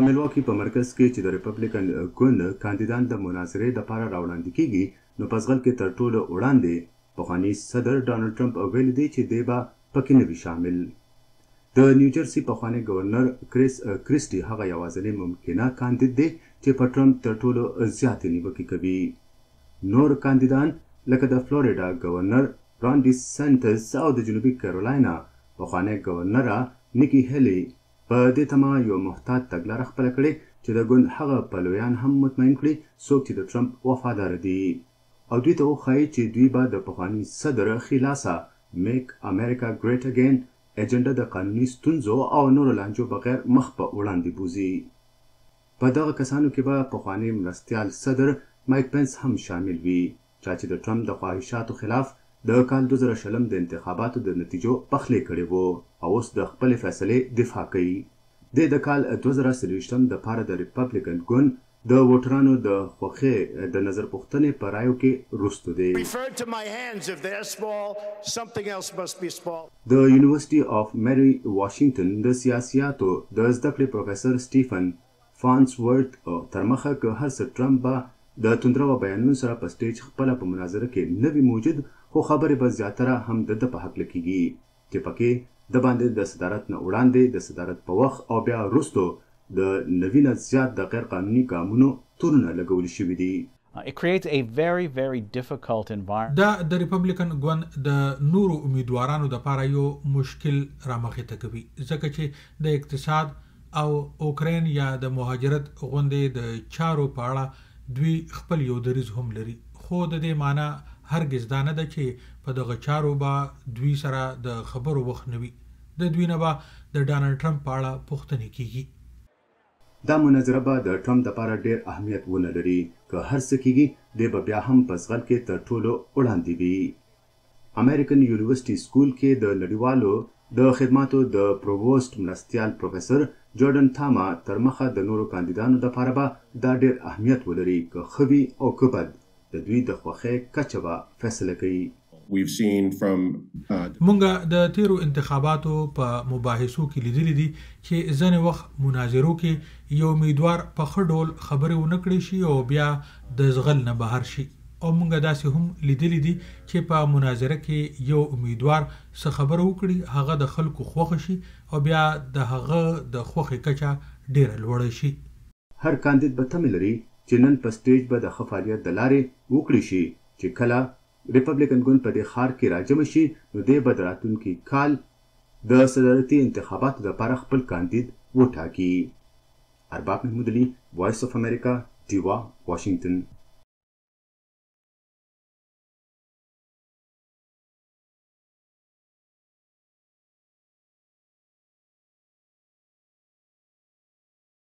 په ملواکي په مرکز کې چې د ريپبليکن ګوند کانديدان د مناظرې دپاره راوړاندې کيږي نو په زغل کې تر ټولو وړاندې پخواني صدر ډونالډ ټرمپ ويلي دي چې دی به پکې نه وي شامل. د نيوجرسي پخوانی ګورنر کريس کريسټي هغه يوازنی ممکنه کانديد دی چې په ټرمپ تر ټولو زياتې نيوکې کوي. نور کانديدان لکه د فلوريډا ګورنر ران ډي سنټس او د جنوبي کيرولاينا پخوانۍ ګورنره نيکي هيلي په دې تمه یوه محتاط تګلاره خپله کړې چې د ګوند هغه پلویان هم مطمئن کړي څوک چې د ټرمپ وفادار دي او دوی ته وښايي چې دوی به د پخواني صدر ښي لاسه میک امریکا ګریټ اګین اجنډا د قانوني ستونزو او نورو لانجو بغیر مخ په وړاندې بوځي. په دغه کسانو کې به پخوانی مرستیال صدر مایک پنس هم شامل وي. چا چې د ټرمپ د خواهشاتو خلاف د کال دوه زره شلم د انتخاباتو د نتیجو پخلی کړی وو او اوس د خپلې فیصلې دفاع کوي. دی د کال دوه زره څلویښتم د پاره د ریپبلیکن ګوند د ووټرانو د خوښې د نظر پوښتنې په رایو کې روستو دی. د یونیورسټي آف مری واشنګټن د سیاسیاتو د زده کړې پروفیسر سټیفن فارنسورت تر مخه که هر څه ټرمپ به د تندروه بیانونو سره په سټیج خپله په مناظره کې نه وي موجود خو خبرې به زیاتره هم د ده په هکله کیږي چې پکې ده باندې د صدارت نه وړاندې، د صدارت په وخت او بیا وروسته د نوي نه زیات د غیر قانوني ګامونو تورونه لګول شوي دي. دا د ریپبلیکن ګوند د نورو امیدوارانو دپاره یو مشکل رامخې ته کوي ځکه چې د اقتصاد او اوکراین یا د مهاجرت غوندې د چارو په اړه دوی خپل یو دریځ هم لري خو د دې معنی هرګز دا نه ده چې په دغه چارو به دوی سره د خبرو وخت نه وي د دوی نه به د ډانلډ ټرمپ په اړه پوښتنې کیږي. دا مناظره به د ټرمپ دپاره ډیر اهمیت ونه لري که هر څه کیږي دی به بیا هم په زغل کې تر ټولو وړاندې وي امریکن یونیورسټي سکول کې د نړیوالو د خدماتو د پرووسټ مرستیال پروفیسور جورډن تاما تر مخه د نورو کاندیدانو دپاره به دا ډیر اهمیت ولري که ښه وي او که بد. د دوی د خوښۍ کچه به فیصله کوي. مونږ د تیرو انتخاباتو په مباحثو کې لیدلي دي چې ځنې وخت مناظرو کې یو امیدوار په ښه ډول خبرې ونه کړې شي او بیا د زغل نه بهر شي او مونږ داسې هم لیدلي دي چې په مناظره کې یو امیدوار څه خبره وکړي هغه د خلکو خوښ شي او بیا د هغه د خوښې کچه ډیره لوړه شي. هر کاندید به تمه لري چې نن په سټیج به د ښه فعالیت د لارې وکړي شي چې کله ریپبلیکن ګوند په دې ښار کې راجمع شي نو دی به د راتلونکي کال د صدارتي انتخاباتو لپاره خپل کاندید وټاکي. ارباب محمود علي، وایس اف امریکا، ډیوا، واشنګټن.